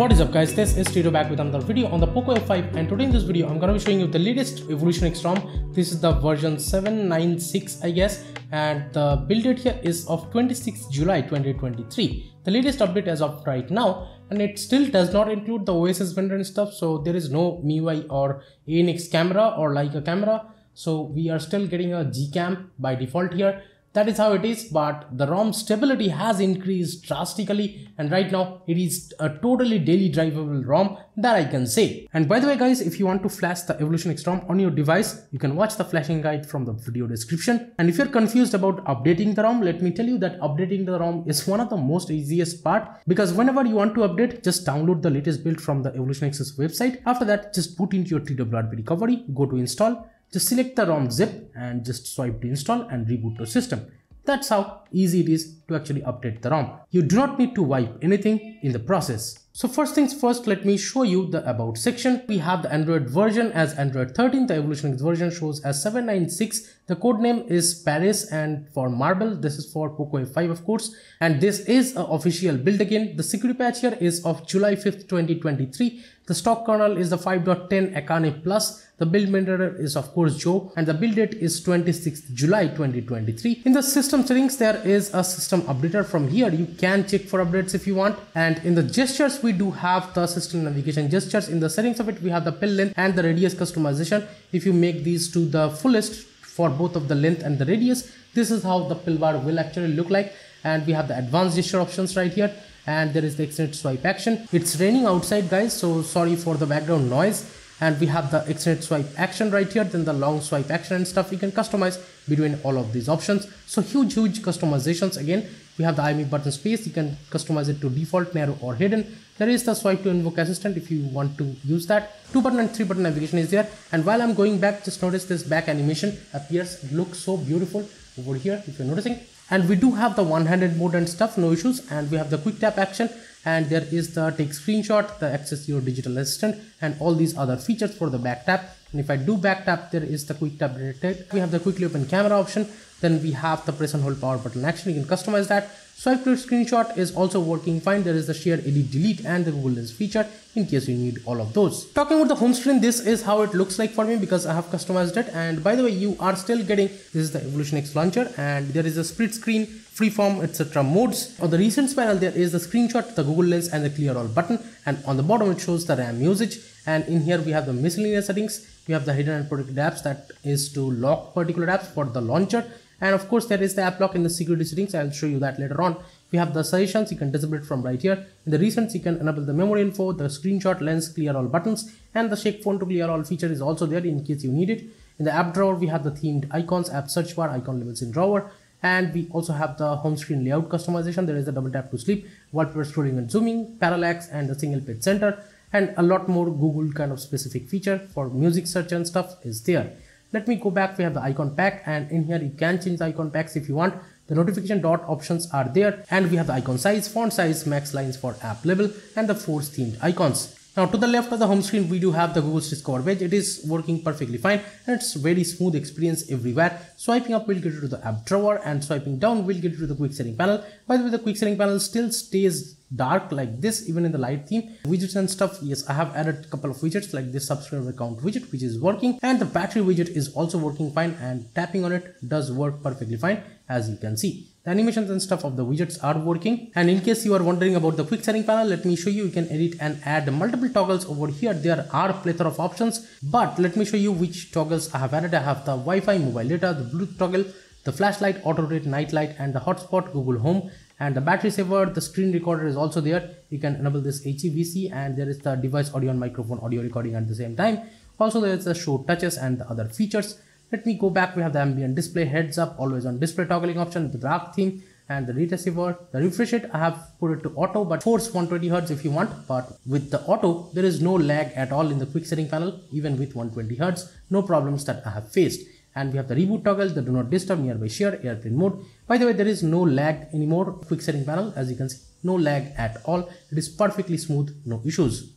What is up guys, this is Tito back with another video on the POCO F5 and today in this video I'm gonna be showing you the latest Evolution X ROM. This is the version 796 I guess and the build date here is of 26 July 2023. The latest update as of right now and it still does not include the OSS vendor and stuff so there is no MIUI or ANX camera or Leica camera so we are still getting a Gcam by default here that is how it is but the rom stability has increased drastically and right now it is a totally daily drivable rom that i can say. And by the way guys if you want to flash the evolution x rom on your device you can watch the flashing guide from the video description. And if you're confused about updating the rom let me tell you that updating the rom is one of the most easiest part because whenever you want to update just download the latest build from the evolution x's website. After that just put into your twrp recovery go to install just select the ROM zip and just swipe to install and reboot the system. That's how easy it is to actually update the ROM. You do not need to wipe anything in the process. So first things first, let me show you the about section. We have the Android version as Android 13. The Evolution version shows as 796. The code name is Pares and for Marble, this is for POCO F5 of course. And this is an official build again. The security patch here is of July 5th, 2023. The stock kernel is the 5.10 Akane Plus. The build maintainer is of course Joe and the build date is 26th July 2023. In the system settings, there is a system updater from here. You can check for updates if you want. And in the gestures, we do have the system navigation gestures. In the settings of it, we have the pill length and the radius customization. If you make these to the fullest for both of the length and the radius, this is how the pill bar will actually look like. And we have the advanced gesture options right here. And there is the extended swipe action. It's raining outside guys, so sorry for the background noise. And we have the extended swipe action right here then the long swipe action and stuff. You can customize between all of these options. So huge huge customizations again we have the IME button space. You can customize it to default narrow or hidden. There is the swipe to invoke assistant if you want to use that. Two button and three button navigation is there. And while i'm going back just notice this back animation appears. Looks so beautiful over here if you're noticing. And we do have the one-handed mode and stuff no issues. And we have the quick tap action. And there is the take screenshot the access your digital assistant and all these other features for the back tap. And if i do back tap there is the quick tap detected we have the quickly open camera option then we have the press and hold power button action you can customize that Swipe to screenshot is also working fine. There is the share edit delete and the Google Lens feature in case you need all of those. Talking about the home screen, this is how it looks like for me because I have customized it. And by the way, you are still getting, this is the Evolution X launcher and there is a split screen, freeform, etc. modes. On the recent panel, there is the screenshot, the Google Lens and the clear all button. And on the bottom, it shows the RAM usage. And in here, we have the miscellaneous settings. We have the hidden and protected apps that is to lock particular apps for the launcher and of course there is the app lock in the security settings. I'll show you that later on. We have the suggestions. You can disable it from right here. In the recents you can enable the memory info the screenshot lens clear all buttons and the shake phone to clear all feature is also there in case you need it. In the app drawer we have the themed icons app search bar icon labels in drawer. And we also have the home screen layout customization. There is a double tap to sleep wallpaper scrolling and zooming parallax and the single page center. And a lot more google kind of specific feature for music search and stuff is there let me go back. We have the icon pack and in here you can change the icon packs if you want. The notification dot options are there and we have the icon size font size max lines for app level and the force themed icons now to the left of the home screen we do have the Google's Discover page. It is working perfectly fine and it's very smooth experience everywhere. Swiping up will get you to the app drawer and swiping down will get you to the quick setting panel. By the way the quick setting panel still stays dark like this even in the light theme widgets and stuff yes i have added a couple of widgets like this subscriber account widget which is working and the battery widget is also working fine and tapping on it does work perfectly fine as you can see the animations and stuff of the widgets are working. And in case you are wondering about the quick setting panel let me show you. You can edit and add multiple toggles over here. There are plethora of options. But let me show you which toggles i have added. I have the wi-fi mobile data the bluetooth toggle the flashlight auto rotate night light and the hotspot google home. And the battery saver the screen recorder is also there. You can enable this HEVC and there is the device audio and microphone audio recording at the same time. Also there is the show touches and the other features let me go back. We have the ambient display. Heads up always on display. Toggling option the dark theme and the saver the refresh it i have put it to auto but force 120 hertz if you want. But with the auto there is no lag at all in the quick setting panel even with 120 hertz. No problems that i have faced. And we have the reboot toggle. The do not disturb nearby share airplane mode. By the way there is no lag anymore quick setting panel. As you can see no lag at all. It is perfectly smooth. No issues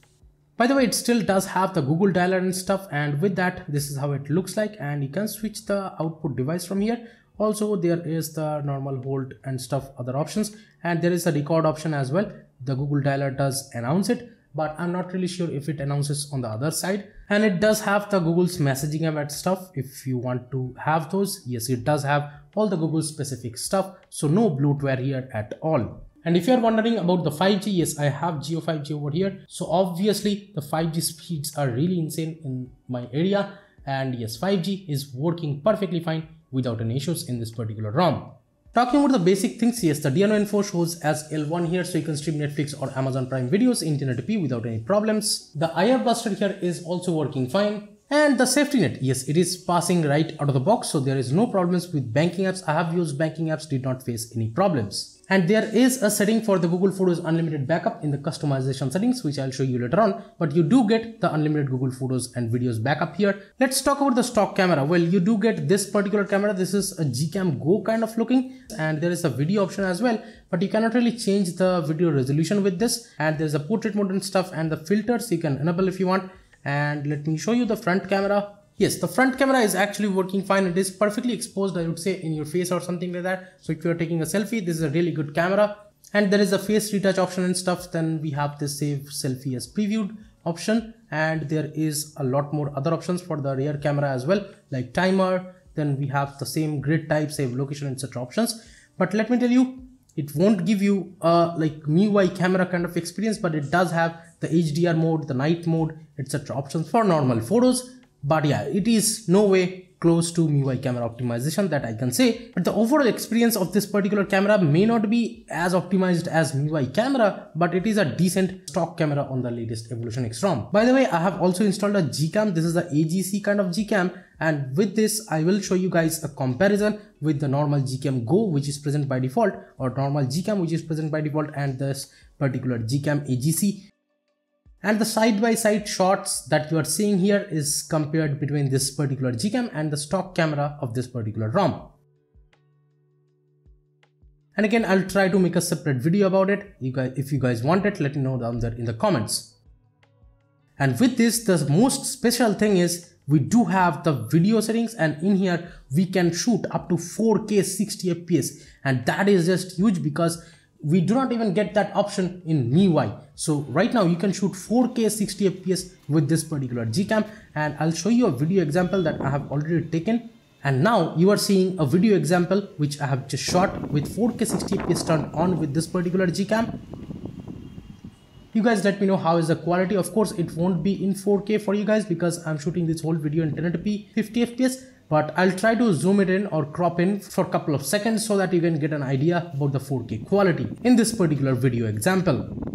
by the way it still does have the google dialer and stuff and with that this is how it looks like and you can switch the output device from here. Also there is the normal hold and stuff other options and there is a record option as well. The google dialer does announce it but i'm not really sure if it announces on the other side. And it does have the google's messaging app stuff. If you want to have those yes it does have all the google specific stuff. So no bloatware here at all and if you're wondering about the 5G, yes, I have Jio 5G over here. So obviously the 5G speeds are really insane in my area. And yes, 5G is working perfectly fine without any issues in this particular ROM. Talking about the basic things, yes, the DRM info shows as L1 here, so you can stream Netflix or Amazon Prime videos in 1080p without any problems. The IR Blaster here is also working fine. And the safety net, yes, it is passing right out of the box, so there is no problems with banking apps. I have used banking apps, did not face any problems. And there is a setting for the Google Photos unlimited backup in the customization settings, which I'll show you later on. But you do get the unlimited Google Photos and videos backup here. Let's talk about the stock camera. Well, you do get this particular camera. This is a Gcam Go kind of looking, and there is a video option as well. But you cannot really change the video resolution with this. And there's a portrait mode and stuff, and the filters you can enable if you want. And let me show you the front camera. Yes, the front camera is actually working fine. It is perfectly exposed, I would say, in your face or something like that. So if you're taking a selfie, this is a really good camera. And there is a face retouch option and stuff. Then we have this save selfie as previewed option. And there is a lot more other options for the rear camera as well, like timer. Then we have the same grid type, save location, etc. options. But let me tell you, it won't give you a like MIUI camera kind of experience, but it does have the HDR mode, the night mode, etc. options for normal photos but yeah it is no way close to MIUI camera optimization that I can say. But the overall experience of this particular camera may not be as optimized as MIUI camera, but it is a decent stock camera on the latest Evolution X ROM. By the way, I have also installed a Gcam. This is the AGC kind of Gcam. And with this, I will show you guys a comparison with the normal Gcam Go, which is present by default, or normal Gcam, which is present by default, and this particular Gcam AGC and the side-by-side -side shots that you are seeing here is compared between this particular Gcam and the stock camera of this particular ROM. And again, I'll try to make a separate video about it. You guys, if you guys want it, let me know down there in the comments. And with this, the most special thing is we do have the video settings and in here we can shoot up to 4K 60 FPS and that is just huge because we do not even get that option in MIUI. So right now you can shoot 4K 60 FPS with this particular Gcam and I'll show you a video example that I have already taken. And now you are seeing a video example which I have just shot with 4K 60 FPS turned on with this particular Gcam. You guys let me know how is the quality. Of course, it won't be in 4K for you guys because I'm shooting this whole video in 1080p 50 FPS but I'll try to zoom it in or crop in for a couple of seconds so that you can get an idea about the 4K quality in this particular video example.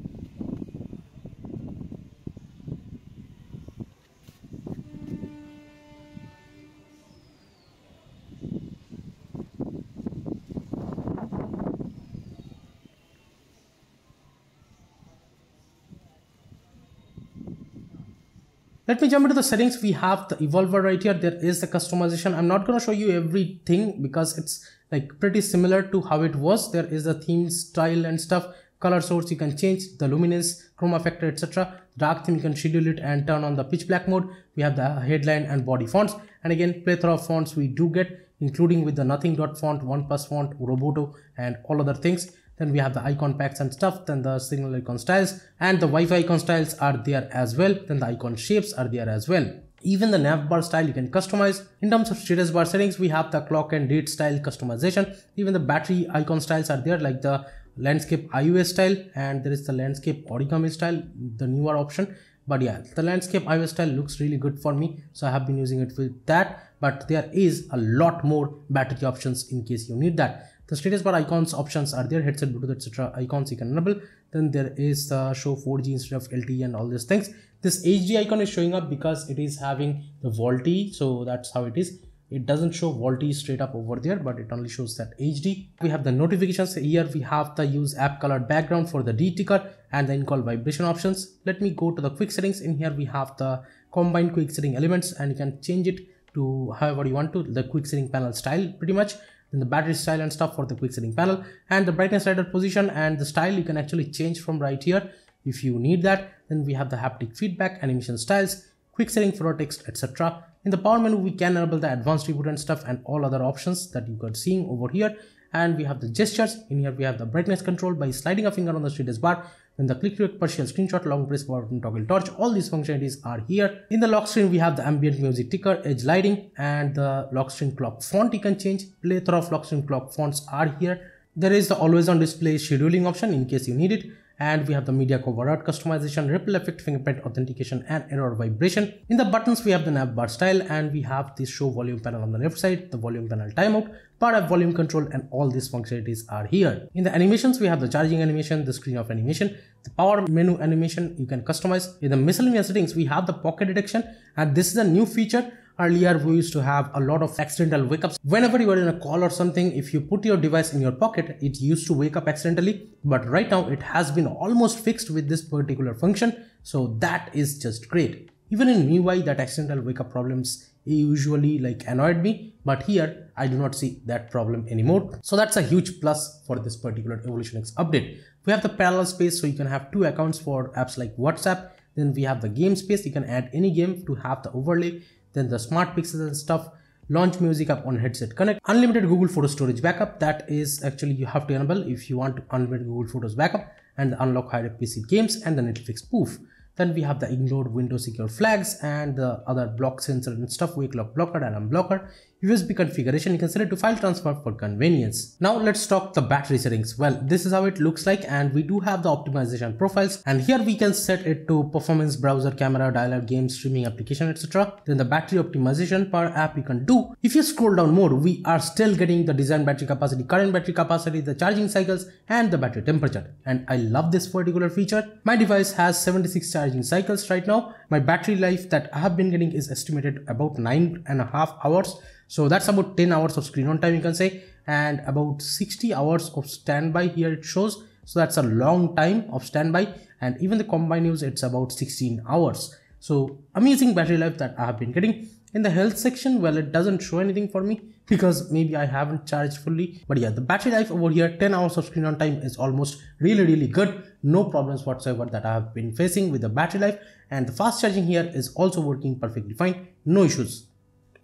Let me jump into the settings. We have the evolver right here. There is the customization. I'm not going to show you everything because it's like pretty similar to how it was. There is the theme style and stuff. Color source you can change, the luminance, chroma factor, etc. Dark theme you can schedule it and turn on the pitch black mode. We have the headline and body fonts. And again, plethora of fonts we do get, including with the nothing dot font, one plus font, Roboto, and all other things then we have the icon packs and stuff. Then the signal icon styles and the Wi-Fi icon styles are there as well. Then the icon shapes are there as well. Even the nav bar style you can customize. In terms of status bar settings we have the clock and date style customization. Even the battery icon styles are there like the landscape ios style and there is the landscape origami style the newer option. But yeah the landscape ios style looks really good for me. So i have been using it with that. But there is a lot more battery options in case you need that the status bar icons options are there headset bluetooth etc icons you can enable. Then there is the show 4g instead of lte and all these things. This hd icon is showing up because it is having the VoLTE so that's how it is. It doesn't show VoLTE straight up over there but it only shows that hd we have the notifications. Here we have the use app colored background for the d ticker and the in-call vibration options. Let me go to the quick settings. In here we have the combined quick setting elements and you can change it to however you want to the quick setting panel style pretty much then the battery style and stuff for the quick setting panel and the brightness slider position and the style you can actually change from right here. If you need that then we have the haptic feedback animation styles quick setting for text etc in the power menu we can enable the advanced reboot and stuff and all other options that you got seeing over here. And we have the gestures. In here we have the brightness control by sliding a finger on the status bar then the click to partial screenshot long press button toggle torch all these functionalities are here. In the lock screen we have the ambient music ticker edge lighting and the lock screen clock font. You can change plethora of lock screen clock fonts are here. There is the always on display scheduling option in case you need it and we have the media cover art customization, ripple effect, fingerprint authentication and error vibration. In the buttons we have the navbar style and we have the show volume panel on the left side, the volume panel timeout, part of volume control and all these functionalities are here. In the animations we have the charging animation, the screen of animation, the power menu animation you can customize. In the miscellaneous settings we have the pocket detection and this is a new feature Earlier, we used to have a lot of accidental wake ups. Whenever you were in a call or something, if you put your device in your pocket, it used to wake up accidentally. But right now, it has been almost fixed with this particular function. So that is just great. Even in MIUI, that accidental wake up problems usually like annoyed me. But here, I do not see that problem anymore. So that's a huge plus for this particular Evolution X update. We have the parallel space, so you can have two accounts for apps like WhatsApp. Then we have the game space. You can add any game to have the overlay then the smart pixels and stuff launch music app on headset. Connect unlimited google photo storage backup. That is actually you have to enable if you want to unlimited google photos backup and unlock high fps games and the netflix spoof then we have the ignored window secure flags and the other block sensor and stuff wake lock blocker and unblocker USB configuration, you can set it to file transfer for convenience. Now let's talk the battery settings. Well, this is how it looks like and we do have the optimization profiles and here we can set it to performance browser, camera, dial-up, game, streaming application, etc. Then the battery optimization per app you can do. If you scroll down more, we are still getting the design battery capacity, current battery capacity, the charging cycles and the battery temperature. And I love this particular feature. My device has 76 charging cycles right now. My battery life that I have been getting is estimated about nine and a half hours. So that's about 10 hours of screen on time you can say and about 60 hours of standby here it shows. So that's a long time of standby. And even the combined use it's about 16 hours. So amazing battery life that i have been getting. In the health section well it doesn't show anything for me because maybe i haven't charged fully but yeah the battery life over here 10 hours of screen on time is almost really really good no problems whatsoever that i have been facing with the battery life and the fast charging here is also working perfectly fine no issues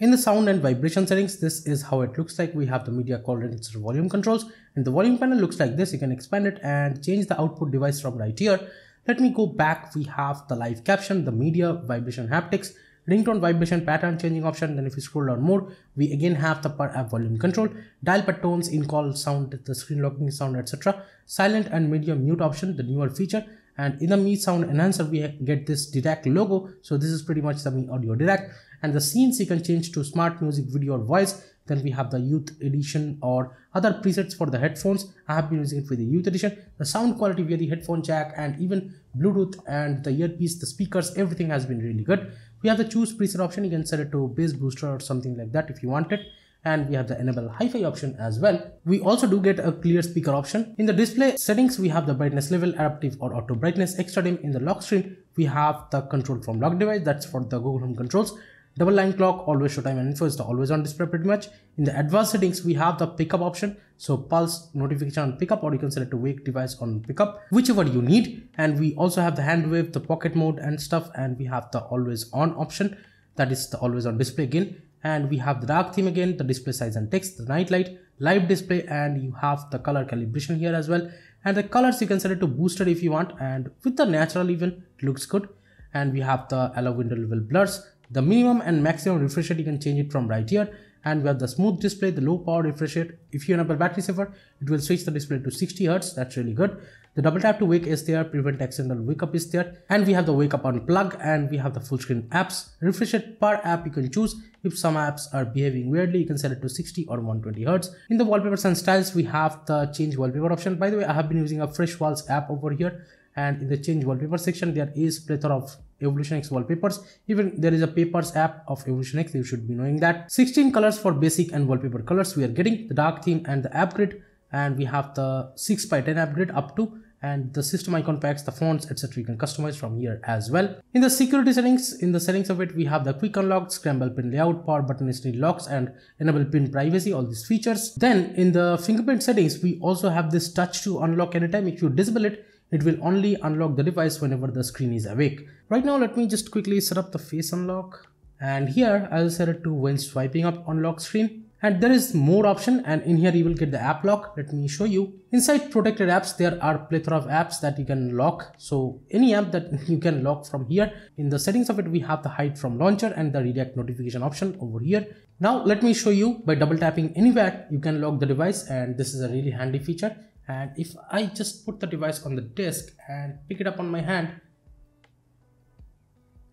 in the sound and vibration settings, this is how it looks like. We have the media register volume controls and the volume panel looks like this. You can expand it and change the output device from right here. Let me go back. We have the live caption, the media, vibration haptics, ringtone vibration pattern changing option. Then if you scroll down more, we again have the per app volume control, dial pad tones, in call sound, the screen locking sound, etc. Silent and medium mute option, the newer feature. And in the Mi Sound Enhancer we get this Dirac logo. So this is pretty much the Mi Audio Dirac. And the scenes you can change to smart music video or voice. Then we have the youth edition or other presets for the headphones. I have been using it for the youth edition. The sound quality via the headphone jack and even bluetooth and the earpiece the speakers everything has been really good we have the choose preset option you can set it to bass booster or something like that if you want it and we have the enable hi-fi option as well. We also do get a clear speaker option. In the display settings, we have the brightness level, adaptive or auto brightness, extra dim. In the lock screen, we have the control from lock device, that's for the Google Home controls. Double line clock, always show time and info is always on display pretty much. In the advanced settings, we have the pickup option. So pulse notification on pickup or you can select to wake device on pickup, whichever you need. And we also have the hand wave, the pocket mode and stuff. And we have the always on option. That is the always on display again and we have the dark theme again the display size and text the night light live display and you have the color calibration here as well and the colors you can set it to boosted if you want and with the natural even it looks good and we have the allow window level blurs the minimum and maximum refresh rate you can change it from right here and we have the smooth display the low power refresh rate if you enable battery saver it will switch the display to 60 hertz that's really good the double tap to wake is there, prevent accidental wake up is there, and we have the wake up unplug and we have the full screen apps. Refresh rate per app you can choose. If some apps are behaving weirdly, you can set it to 60 or 120 hertz. In the wallpapers and styles, we have the change wallpaper option. By the way, I have been using a fresh walls app over here and in the change wallpaper section there is plethora of evolution x wallpapers even there is a papers app of evolution x you should be knowing that 16 colors for basic and wallpaper colors we are getting the dark theme and the app grid and we have the 6 by 10 app grid up to and the system icon packs, the fonts, etc. you can customize from here as well. In the security settings, in the settings of it, we have the quick unlock, scramble pin layout, power button instant locks and enable pin privacy, all these features. Then in the fingerprint settings, we also have this touch to unlock anytime. If you disable it, it will only unlock the device whenever the screen is awake. Right now, let me just quickly set up the face unlock. And here I'll set it to when swiping up unlock screen. And there is more option and in here you will get the app lock. Let me show you. Inside protected apps there are plethora of apps that you can lock. So any app that you can lock from here. In the settings of it we have the hide from launcher and the redirect notification option over here. Now let me show you by double tapping anywhere you can lock the device. And this is a really handy feature and if I just put the device on the desk and pick it up on my hand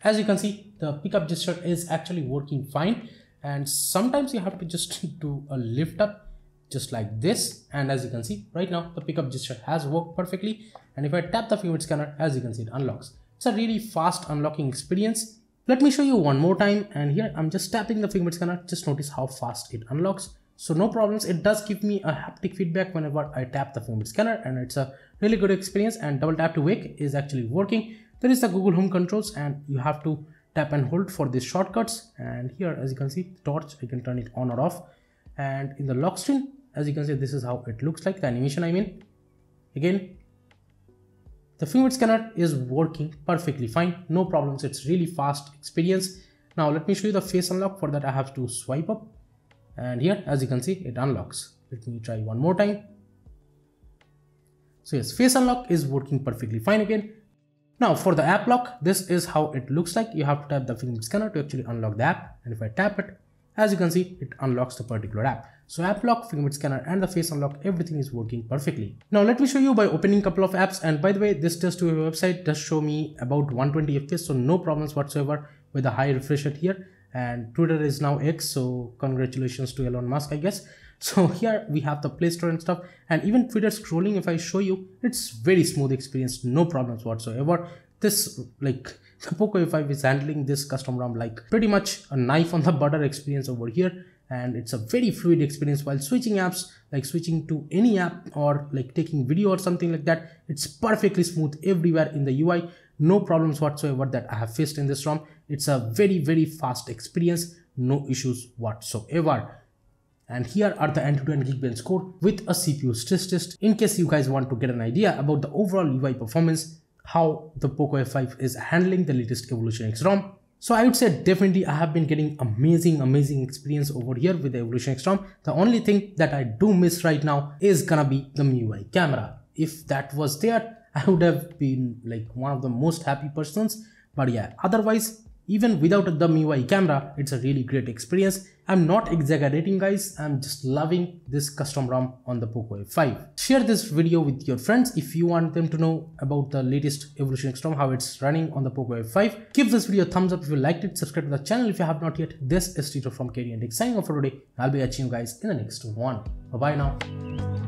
as you can see the pickup gesture is actually working fine. And sometimes you have to just do a lift up just like this. And as you can see right now the pickup gesture has worked perfectly. And if I tap the fingerprint scanner as you can see it unlocks. It's a really fast unlocking experience. Let me show you one more time. And here I'm just tapping the fingerprint scanner. Just notice how fast it unlocks so no problems. It does give me a haptic feedback whenever I tap the fingerprint scanner and it's a really good experience and double tap to wake is actually working. There is the Google Home controls and you have to tap and hold for these shortcuts. And here as you can see the torch I can turn it on or off. And in the lock screen as you can see this is how it looks like the animation I mean. Again the fingerprint scanner is working perfectly fine. No problems. It's really fast experience. Now let me show you the face unlock for that I have to swipe up and here as you can see it unlocks let me try one more time so yes face unlock is working perfectly fine again now for the app lock, this is how it looks like. You have to tap the fingerprint scanner to actually unlock the app. And if I tap it, as you can see, it unlocks the particular app. So app lock, fingerprint scanner and the face unlock, everything is working perfectly. Now let me show you by opening a couple of apps. And by the way, this test website does show me about 120 FPS. So no problems whatsoever with the high refresh rate here. And Twitter is now X. So congratulations to Elon Musk, I guess. So here we have the Play Store and stuff. And even Twitter scrolling if I show you it's very smooth experience no problems whatsoever. This like the Poco F5 is handling this custom ROM like pretty much a knife on the butter experience over here. And it's a very fluid experience. While switching apps like switching to any app or like taking video or something like that it's perfectly smooth everywhere in the UI no problems whatsoever that I have faced in this ROM it's a very very fast experience no issues whatsoever and here are the and Geekbench score with a CPU stress test in case you guys want to get an idea about the overall UI performance, how the Poco F5 is handling the latest Evolution X ROM. So I would say definitely I have been getting amazing, amazing experience over here with the Evolution X ROM. The only thing that I do miss right now is gonna be the MIUI camera. If that was there, I would have been like one of the most happy persons. But yeah, otherwise even without the MIUI camera, it's a really great experience. I'm not exaggerating guys, I'm just loving this custom ROM on the Poco F5. Share this video with your friends if you want them to know about the latest Evolution X ROM, how it's running on the Poco F5. Give this video a thumbs up if you liked it, subscribe to the channel if you have not yet. This is Tito from Tech signing off for today. I'll be catching you guys in the next one. Bye bye now.